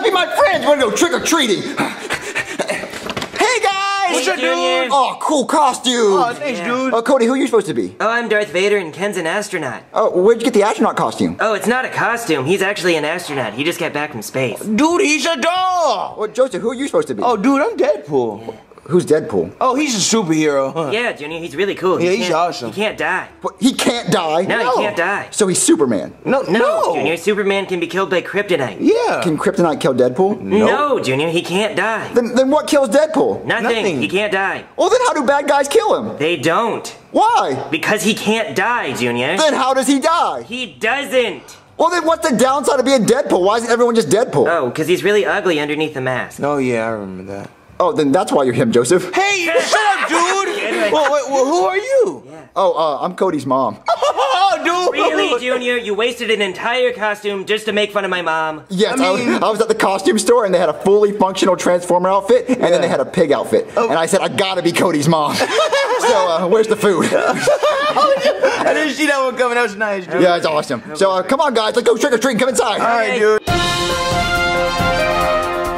must be my friends. Want to go trick or treating? hey guys! What's up, dude? Oh, cool costume. Oh, thanks, dude. Oh, Cody, who are you supposed to be? Oh, I'm Darth Vader and Ken's an astronaut. Oh, where'd you get the astronaut costume? Oh, it's not a costume. He's actually an astronaut. He just got back from space. Dude, he's a dog. Well, Joseph, who are you supposed to be? Oh, dude, I'm Deadpool. Who's Deadpool? Oh, he's a superhero. Huh? Yeah, Junior, he's really cool. He Yeah, he's can't- awesome. He can't die. What, he can't die. No, he can't die. So he's Superman. No, No, no. Junior, Superman can be killed by kryptonite. Yeah. Can Kryptonite kill Deadpool? No, Junior, he can't die. Then, then what kills Deadpool? Nothing. Nothing. He can't die. Well, then how do bad guys kill him? They don't. Why? Because he can't die, Junior. Then how does he die? He doesn't. Well, then what's the downside of being Deadpool? Why isn't everyone just Deadpool? Oh, because he's really ugly underneath the mask. Oh, yeah, I remember that. Oh, then that's why you're him, Joseph. Hey, shut up, dude. Anyway. well, wait, well, who are you? Oh, uh, I'm Cody's mom. Oh, dude. Really, Junior? You wasted an entire costume just to make fun of my mom. Yes, I, I was, I was at the costume store and they had a fully functional Transformer outfit and then they had a pig outfit. And I said, I gotta be Cody's mom. so, uh, where's the food? I didn't see that one coming. That was nice, dude. yeah, it's awesome. So, uh, come on, guys, let's go trick or treat come inside. All right, dude.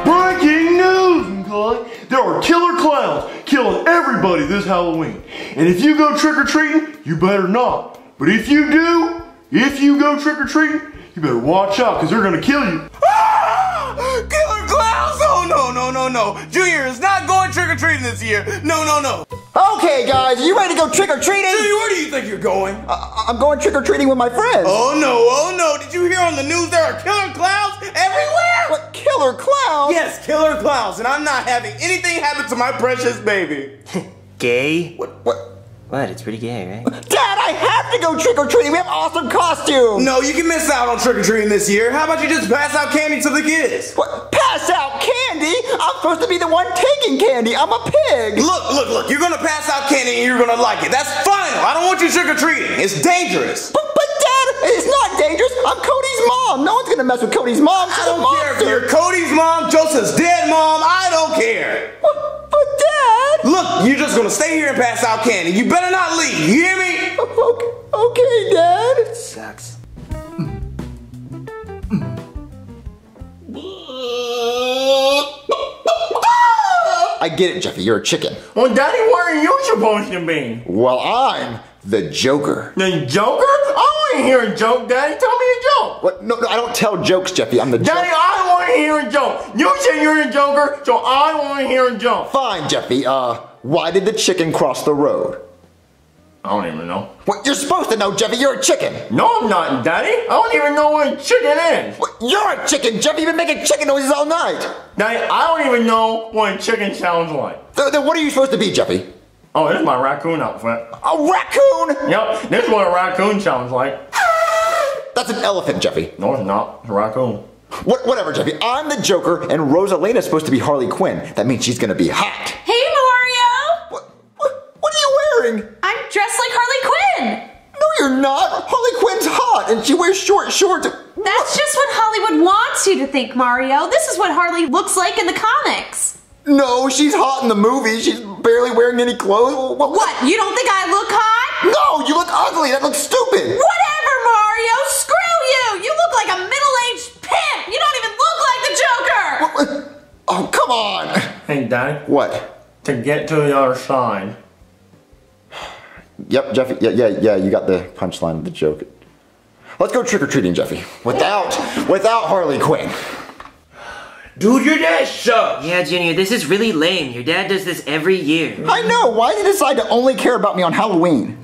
Breaking news, guy! There are killer clowns killing everybody this Halloween. And if you go trick or treating, you better not. But if you do, if you go trick or treating, you better watch out because they're gonna kill you. Ah! Killer clowns! Oh, no, no, no, no. Junior is not going trick or treating this year. No, no, no. Okay, guys, are you ready to go trick or treating? Junior, where do you think you're going? I'm going trick or treating with my friends. Oh, no, oh, no. Did you hear on the news there are killer clowns everywhere? What killer clowns? Yes, killer clowns, and I'm not having anything happen to my precious baby. Gay? What? What? What? It's pretty gay, right? Dad, I have to go trick or treating. We have awesome costumes. No, you can miss out on trick or treating this year. How about you just pass out candy to the kids? What? Pass out candy? I'm supposed to be the one taking candy. I'm a pig. Look, look, look. You're gonna pass out candy and you're gonna like it. That's final. I don't want you trick or treating. It's dangerous. But, but Dad, it's not dangerous. I'm Cody's mom. No one's gonna mess with Cody's mom. She's I a don't care if you're Cody's mom, Joseph's dead mom. I don't care. But, but Dad. Look, you're just gonna stay here and pass out candy. You better not leave. You hear me? Okay, okay, Dad. Sucks. I get it, Jeffy. You're a chicken. Well, Daddy, where are you supposed to be? Well, I'm the Joker. The Joker? I want to hear a joke, Daddy. Tell me a joke. What? No, no, I don't tell jokes, Jeffy. I'm the Daddy, Joker. I want to hear a joke. You said you're a Joker, so I want to hear a joke. Fine, Jeffy. Uh, why did the chicken cross the road? I don't even know. What? You're supposed to know, Jeffy. You're a chicken. No, I'm not, Daddy. I don't even know what a chicken is. What? You're a chicken, Jeffy. You've been making chicken noises all night. Daddy, I don't even know what a chicken sounds like. Th- then what are you supposed to be, Jeffy? Oh, this is my raccoon outfit. A raccoon? Yep, this is what a raccoon sounds like. That's an elephant, Jeffy. No, it's not. It's a raccoon. What, whatever, Jeffy. I'm the Joker, and Rosalina's supposed to be Harley Quinn. That means she's gonna be hot. Hey, Mario! What? What, what are you wearing? I'm dressed like Harley Quinn! No, you're not. Harley Quinn's hot, and she wears short shorts. That's just what Hollywood wants you to think, Mario. This is what Harley looks like in the comics. No, she's hot in the movie. She's barely wearing any clothes. What? What? You don't think I look hot? No, you look ugly. That looks stupid. Whatever, Mario! Screw you! You look like a middle-aged pimp! You don't even look like the Joker! Oh, come on. Hey, Daddy, What? to get to the other side. Yep, Jeffy. Yeah, yeah, yeah. You got the punchline of the joke. Let's go trick or treating, Jeffy. Without, without Harley Quinn. Dude, your dad sucks. Yeah, Junior, this is really lame. Your dad does this every year. I know. Why did he decide to only care about me on Halloween?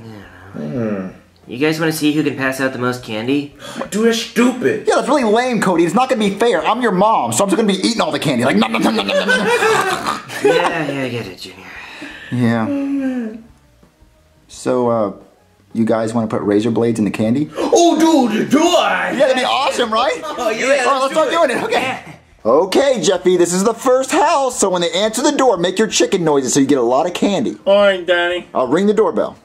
Yeah. You guys want to see who can pass out the most candy? Dude, that's stupid. Yeah, that's really lame, Cody. It's not gonna be fair. I'm your mom, so I'm just gonna be eating all the candy. Like, nom, nom, nom, nom, nom, nom. yeah, yeah, I get it, Junior. yeah. So, uh, you guys want to put razor blades in the candy? Oh, dude, do I? Yeah, that'd be awesome, right? Oh, yeah. All right, let's start doing it. Okay. Okay, Jeffy, this is the first house, so when they answer the door, make your chicken noises so you get a lot of candy. All right, Daddy. I'll ring the doorbell.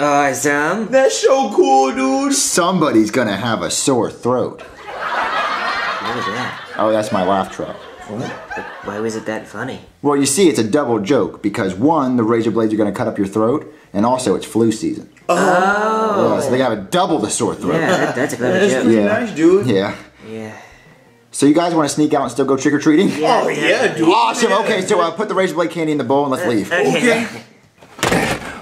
Uh, awesome. That's so cool, dude. Somebody's gonna have a sore throat. What is that? Oh, that's my laugh track. Why was it that funny? Well, you see, it's a double joke because one, the razor blades are going to cut up your throat, and also it's flu season. Oh. Yeah, so they have a double the sore throat. Yeah, that, that's a clever That's joke. pretty Yeah. nice, dude. Yeah. Yeah. So you guys want to sneak out and still go trick or treating? Yeah, Oh, yeah, dude. Awesome. Okay, so uh, put the razor blade candy in the bowl and let's leave. Okay.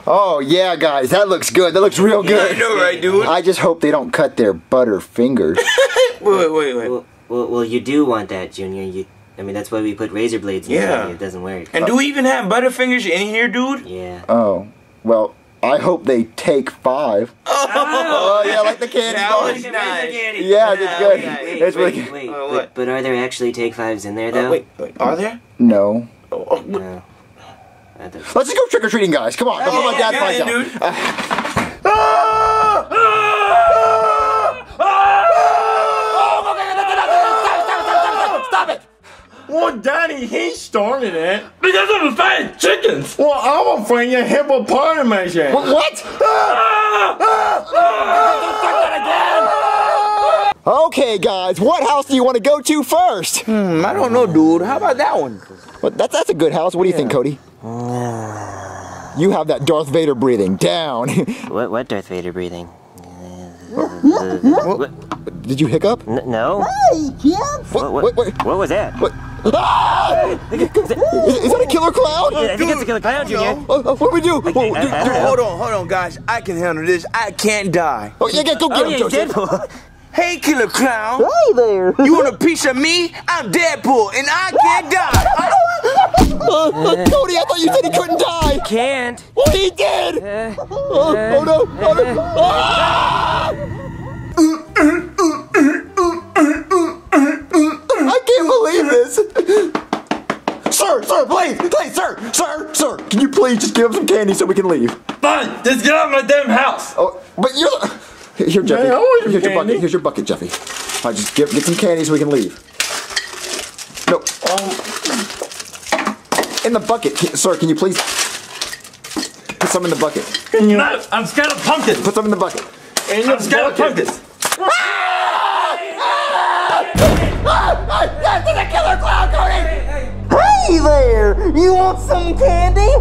Oh yeah, guys, that looks good. That looks real good. I good. know, right, dude? I just hope they don't cut their butter fingers. Wait, wait, wait, wait. Well, well, well, you do want that, Junior. You, I mean, that's why we put razor blades in Yeah. front. It doesn't work. And do we even have Butterfingers in here, dude? Yeah. Oh, well, I hope they take five. Oh, yeah, like the candy That bars. was nice. Yeah, it's good. Wait, It's really wait, good. wait, Uh, but, but are there actually take fives in there, though? Oh, wait, wait, are there? No. Oh, oh, No. Let's just go trick or treating, guys. Come on, before my dad yeah, finds yeah, out. dude. Ah! Stop Well, Daddy, he started it. Because I'm afraid of chickens! Well, I'm afraid of hippopotamus. What? Ah! Ah! Ah! Okay, guys, what house do you want to go to first? Hmm, I don't know, dude. How about that one? Well, that's that's a good house. What do you think, Cody? You have that Darth Vader breathing down. What, what Darth Vader breathing? Did you hiccup? N- no? What, What, what, what, what was that? what? Ah! Is, is that a killer clown? Yeah, I think it's a killer clown, Junior. Oh, oh, what do we do? Oh, I- do- I don't do- know. Hold on, hold on, guys. I can handle this. I can't die. oh, yeah, yeah, go get Oh, him, yeah, Joseph. Deadpool. Hey, killer clown. Hey there. You want a piece of me? I'm Deadpool, and I can't die. Uh, uh, Cody, I thought you said he couldn't die. He Can't. Well, he did. Uh, Oh, oh no! Oh no! Ah! I can't believe this. Sir, sir, please, please, sir, sir, sir, can you please just give him some candy so we can leave? Fine, just get out of my damn house. Oh, but you're. Here, Jeffy. Yeah, I want some Here's your candy. bucket. Here's your bucket, Jeffy. All right, just get, get some candy so we can leave. No. Oh. In the bucket, Can- sir. Can you please put some in the bucket? Can you? No, I'm scared of pumpkins. Put some in the bucket. I'm scared of pumpkins. Ah! Ah! That's a killer clown, Cody. Hey there! You want some candy?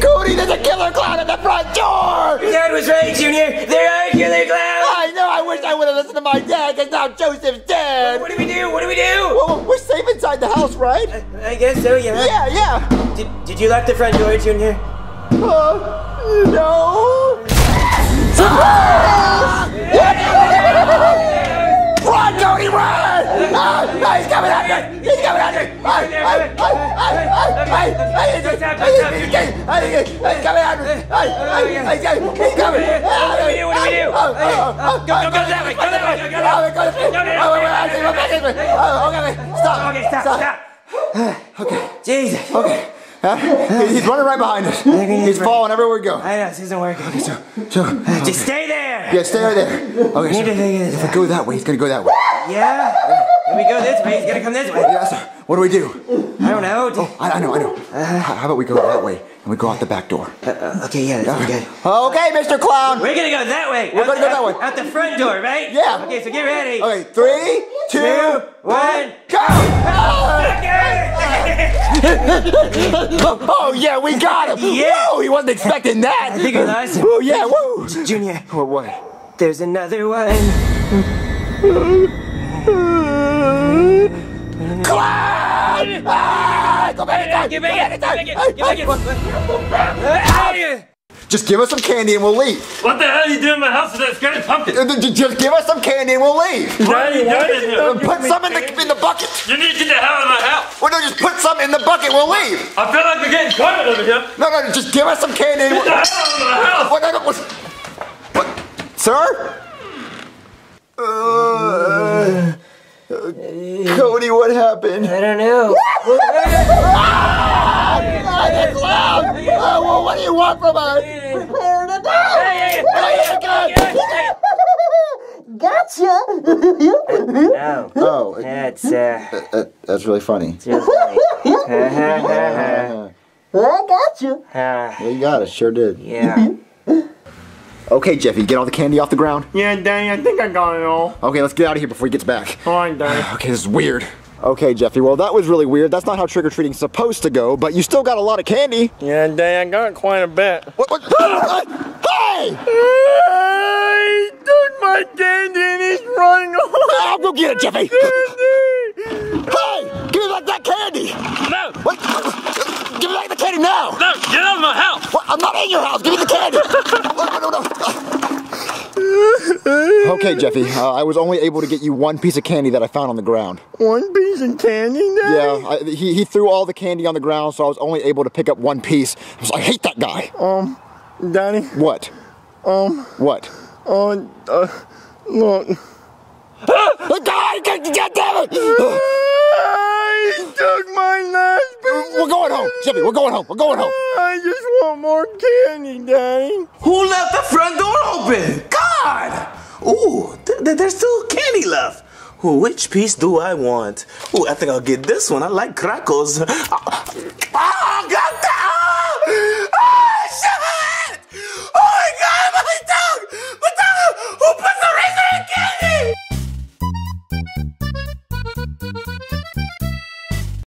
Cody, there's a killer clown at the front door. Dad was right, Junior. There are killer clowns. I know. I wish I would have listened to my dad, because now Joseph's dead. What do we do? What do we do? Well, we're safe inside the house, right? I guess so, yeah. Yeah, yeah. Did, did you lock the front door, Junior? Uh, no. Run, Cody, run! Ah, ah, he's coming after me! He's coming after me! Ah, ah, ah, ah, ah, ah, ah, he's- ah, coming after me! Ah, ah, he's coming! He's coming! Ah, What do we do? What do we do? ah, ah, ah, Go, go, go that way, go that way, go, go, go. Ah, go this way. No, no, no, Ah, no, no. Ah, okay, wait. Stop. Okay, stop, stop. Jesus. Okay. Huh? He's running right behind us. He's following everywhere we go. I know, this isn't working. Okay, So, so, Just stay there. yeah, stay right there. Okay, so if I go that way, he's gonna go that way. Yeah? We go this way, he's gonna come this way. Yeah, so what do we do? I don't know. Oh, I, I know, I know. Uh-huh. How, how about we go that way and we go out the back door? Uh, uh okay, yeah, that's good. Okay, Mr. Clown. We're gonna go that way. We're Out gonna the- go that way. Out the front door, right? Yeah. Okay, so get ready. Okay, three, two, Two, one. go! Ah! Oh yeah, we got him! Yeah. Whoa, he wasn't expecting that. I think lost him. Oh yeah, woo! Junior, What? What? there's another one. Clown! Ah, go back in! Get back in, get back in, get back in. Just give us some candy and we'll leave. What the hell are you doing in my house with that scared pumpkin? Uh, Just give us some candy and we'll leave. What are you doing? Put some in the in the bucket. You need to get the hell out of my house. Well, no, just put some in the bucket. We'll leave. I feel like we're getting caught over here. No, no, just give us some candy. And Get the we'll, hell out of my house. what, no, what, what, sir? Uh, Cody, what happened? I don't know. Ah, clown! Uh, well, what do you want from us? Prepare to die! Gotcha! No, Oh, it- that's uh, uh, that's really funny. it's real funny. Uh, I gotcha! Uh, yeah, you got it. Sure did. yeah. Okay, Jeffy, get all the candy off the ground. Yeah, Daddy, I think I got it all. Okay, let's get out of here before he gets back. Right, Daddy. Okay, this is weird. Okay, Jeffy, well, that was really weird. That's not how trick or treating is supposed to go, but you still got a lot of candy. Yeah, Daddy, I got quite a bit. What? what? hey! He took my candy and he's running away. I'll go get it, Jeffy! hey! Give me back that candy! No! What? Give me back the candy now! No! Get out of my house! What? I'm not in your house! Give me the candy! no, no, no. okay, Jeffy, uh, I was only able to get you one piece of candy that I found on the ground. One piece of candy, Daddy? Yeah, I, he, he threw all the candy on the ground, so I was only able to pick up one piece. I, was I hate that guy. Um, Daddy, What? um, What? uh, uh, look. The guy! God damn it! he took my last piece We're going home, Jeffy. We're going home. We're going home. I just want more candy, Daddy. Who left the front door open? God! Ooh, th- th- there's still candy left. Ooh, which piece do I want? Ooh, I think I'll get this one. I like Krackels. Ah, God! Ah!